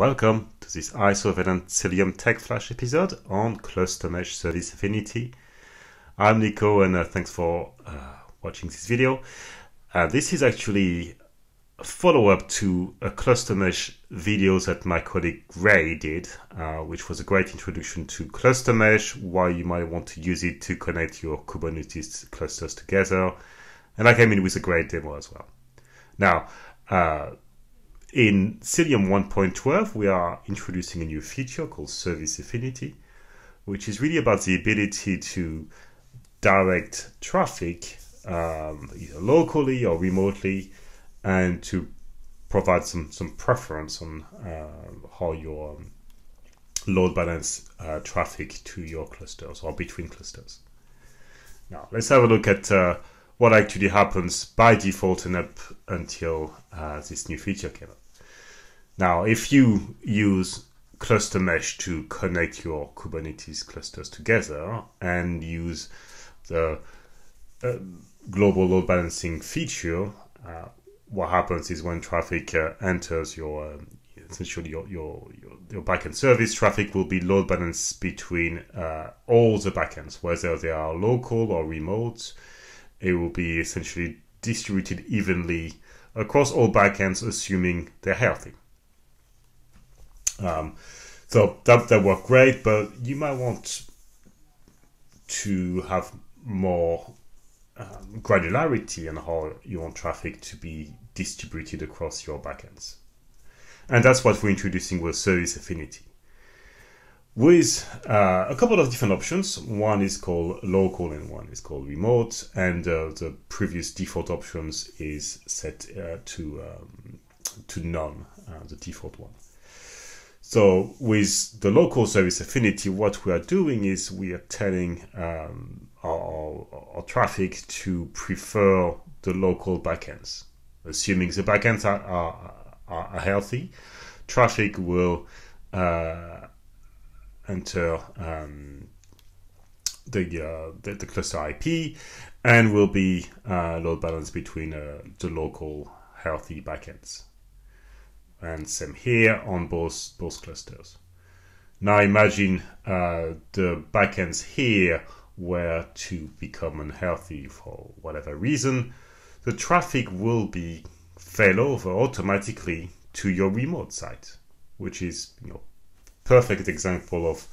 Welcome to this Isovalent Cilium Tech Flash episode on Cluster Mesh Service Affinity. I'm Nico and uh, thanks for uh, watching this video. Uh, this is actually a follow-up to a cluster mesh video that my colleague Ray did, uh, which was a great introduction to cluster mesh, why you might want to use it to connect your Kubernetes clusters together. And I came in with a great demo as well. Now, uh, in Cilium 1.12, we are introducing a new feature called Service Affinity, which is really about the ability to direct traffic um, either locally or remotely and to provide some, some preference on uh, how your load balance uh, traffic to your clusters or between clusters. Now, let's have a look at uh, what actually happens by default and up until uh, this new feature came up. Now, if you use cluster mesh to connect your Kubernetes clusters together and use the uh, global load balancing feature, uh, what happens is when traffic uh, enters your um, essentially your, your, your your backend service, traffic will be load balanced between uh, all the backends, whether they are local or remote. It will be essentially distributed evenly across all backends, assuming they're healthy. Um, so that that worked great, but you might want to have more um, granularity on how you want traffic to be distributed across your backends. And that's what we're introducing with Service Affinity. With uh, a couple of different options. One is called local and one is called remote. And uh, the previous default options is set uh, to, um, to none, uh, the default one. So with the local service affinity, what we are doing is we are telling um, our, our, traffic to prefer the local backends. Assuming the backends are, are, are healthy, traffic will uh, enter um, the, uh, the, the cluster IP and will be uh, load balanced between uh, the local healthy backends and same here on both both clusters. Now imagine uh, the backends here were to become unhealthy for whatever reason, the traffic will be fail over automatically to your remote site, which is you know perfect example of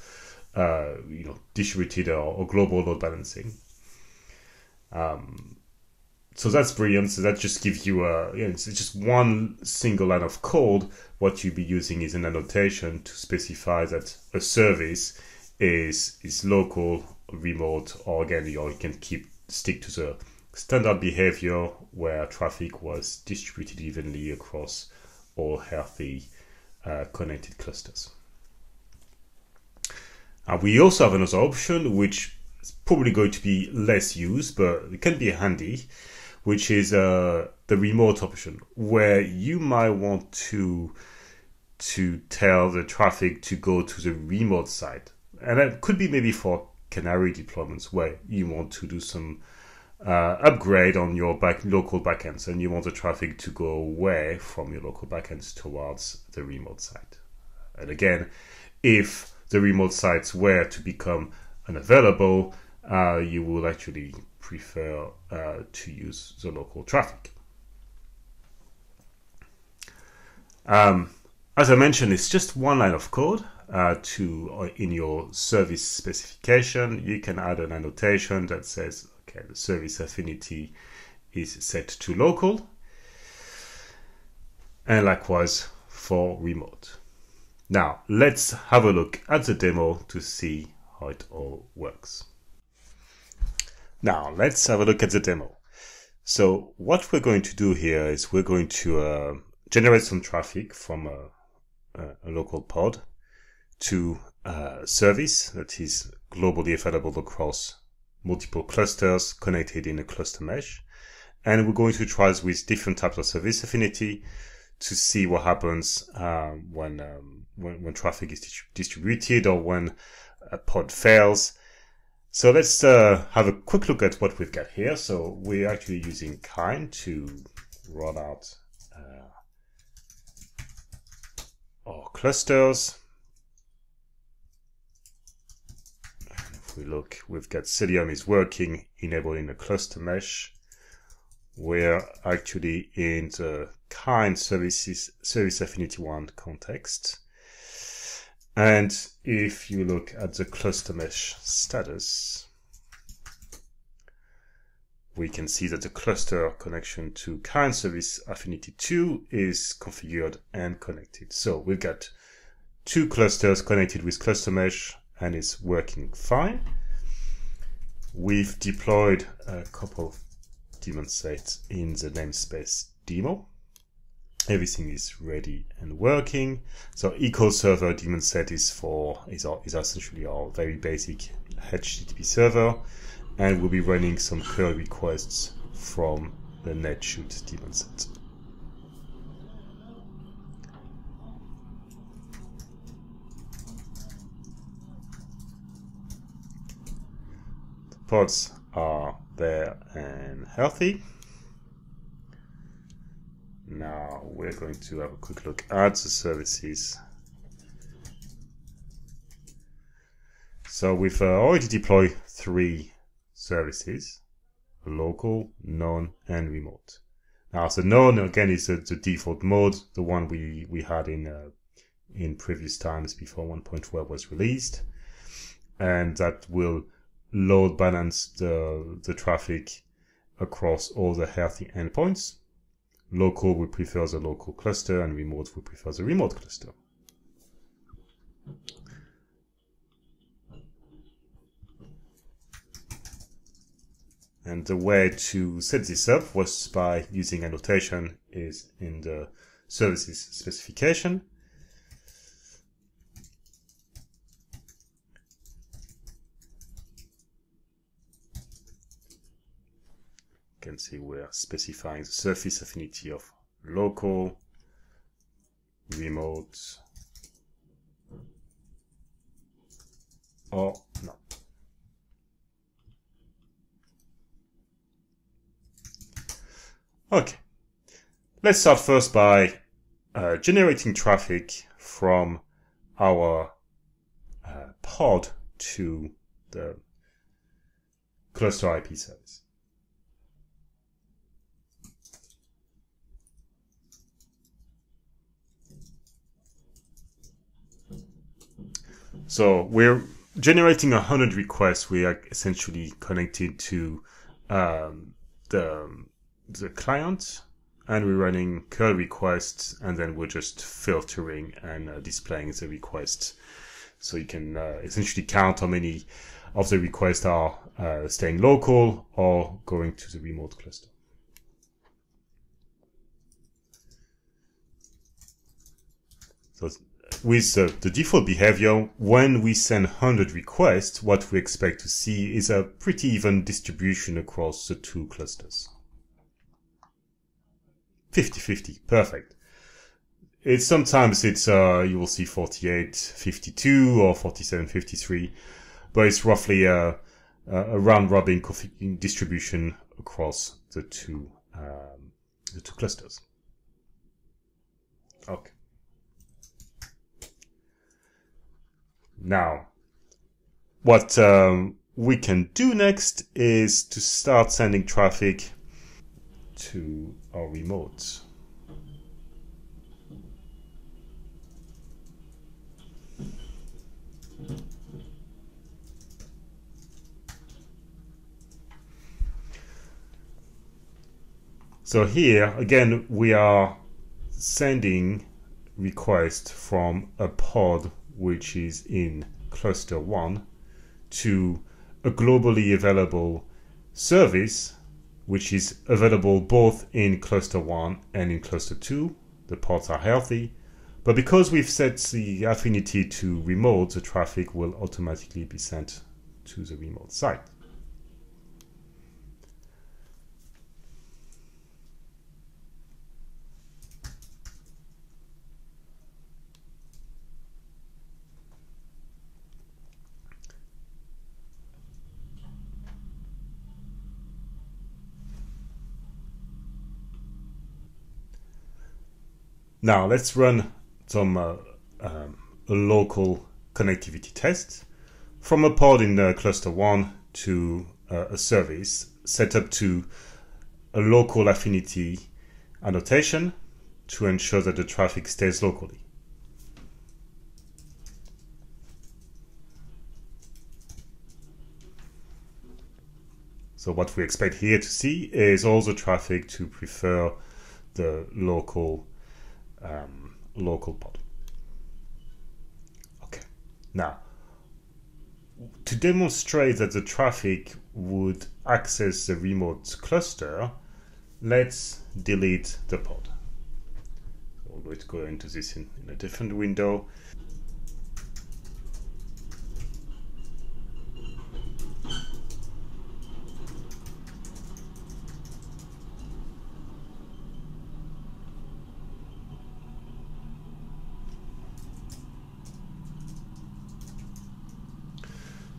uh, you know distributed or, or global load balancing. Um, so that's brilliant. So that just gives you a, you know, it's just one single line of code. What you'll be using is an annotation to specify that a service is is local, remote, or again, you can keep stick to the standard behavior where traffic was distributed evenly across all healthy uh, connected clusters. Uh, we also have another option which is probably going to be less used, but it can be handy which is uh, the remote option, where you might want to to tell the traffic to go to the remote site, and that could be maybe for canary deployments where you want to do some uh, upgrade on your back local backends, and you want the traffic to go away from your local backends towards the remote site. And again, if the remote sites were to become unavailable, uh, you will actually prefer uh, to use the local traffic. Um, as I mentioned, it's just one line of code uh, to uh, in your service specification. You can add an annotation that says, okay, the service affinity is set to local, and likewise for remote. Now, let's have a look at the demo to see how it all works. Now let's have a look at the demo. So what we're going to do here is we're going to uh, generate some traffic from a, a, local pod to a service that is globally available across multiple clusters connected in a cluster mesh. And we're going to try with different types of service affinity to see what happens uh, when, um, when, when traffic is distributed or when a pod fails so let's uh, have a quick look at what we've got here. So we're actually using kind to run out uh, our clusters. And if we look, we've got Cilium is working, enabling a cluster mesh. We're actually in the kind services service affinity one context. And if you look at the cluster mesh status, we can see that the cluster connection to kind service affinity 2 is configured and connected. So we've got two clusters connected with cluster mesh and it's working fine. We've deployed a couple of daemon sets in the namespace demo. Everything is ready and working. So echo server daemon set is for is, our, is essentially our very basic HTTP server and we'll be running some curl requests from the netshoot daemon set. The pods are there and healthy. Now we're going to have a quick look at the services. So we've uh, already deployed three services, local, non, and remote. Now, so non again is the, the default mode, the one we we had in uh, in previous times before 1.12 was released, and that will load balance the the traffic across all the healthy endpoints. Local we prefer the local cluster, and remote we prefer the remote cluster. And the way to set this up was by using annotation is in the services specification. Can see we're specifying the service affinity of local, remote, or not. Okay, let's start first by uh, generating traffic from our uh, pod to the cluster IP service. So we're generating 100 requests. We are essentially connected to um, the the client and we're running curl requests and then we're just filtering and uh, displaying the requests. So you can uh, essentially count how many of the requests are uh, staying local or going to the remote cluster. So with uh, the default behavior, when we send 100 requests, what we expect to see is a pretty even distribution across the two clusters. 50-50, perfect. It's sometimes it's uh you will see 48 52 or 47 53 but it's roughly a, a round robin distribution across the two um, the two clusters okay now what um, we can do next is to start sending traffic to our remotes. So here, again, we are sending request from a pod which is in cluster 1 to a globally available service which is available both in cluster 1 and in cluster 2. The pods are healthy. But because we've set the affinity to remote, the traffic will automatically be sent to the remote site. Now let's run some uh, um, local connectivity tests from a pod in uh, cluster 1 to uh, a service set up to a local affinity annotation to ensure that the traffic stays locally. So what we expect here to see is all the traffic to prefer the local um, local pod. Okay, now to demonstrate that the traffic would access the remote cluster, let's delete the pod. So to go into this in, in a different window.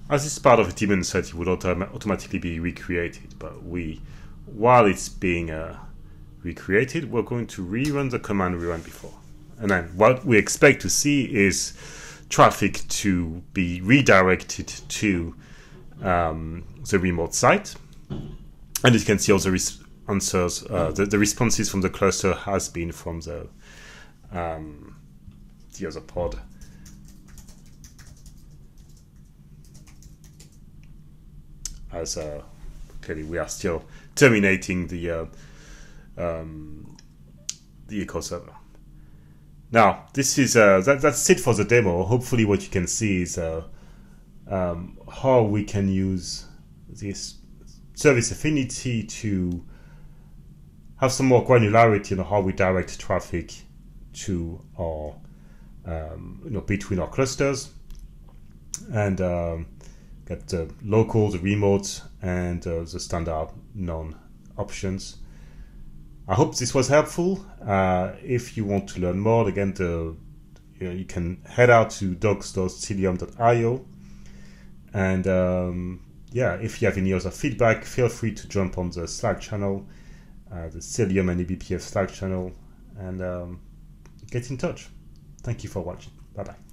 As this part of a daemon set, it would autom automatically be recreated, but we, while it's being uh, recreated, we're going to rerun the command we ran before. And then what we expect to see is traffic to be redirected to um, the remote site. And you can see all the answers, uh, the, the, responses from the cluster has been from the, um, the other pod. As uh, clearly we are still terminating the uh, um, the echo server. Now this is uh, that, that's it for the demo. Hopefully, what you can see is uh, um, how we can use this service affinity to have some more granularity on how we direct traffic to our um, you know between our clusters and um, Get the local, the remote, and uh, the standard non options. I hope this was helpful. Uh, if you want to learn more, again, the, you, know, you can head out to docs.cilium.io. And um, yeah, if you have any other feedback, feel free to jump on the Slack channel, uh, the Cilium and eBPF Slack channel, and um, get in touch. Thank you for watching. Bye bye.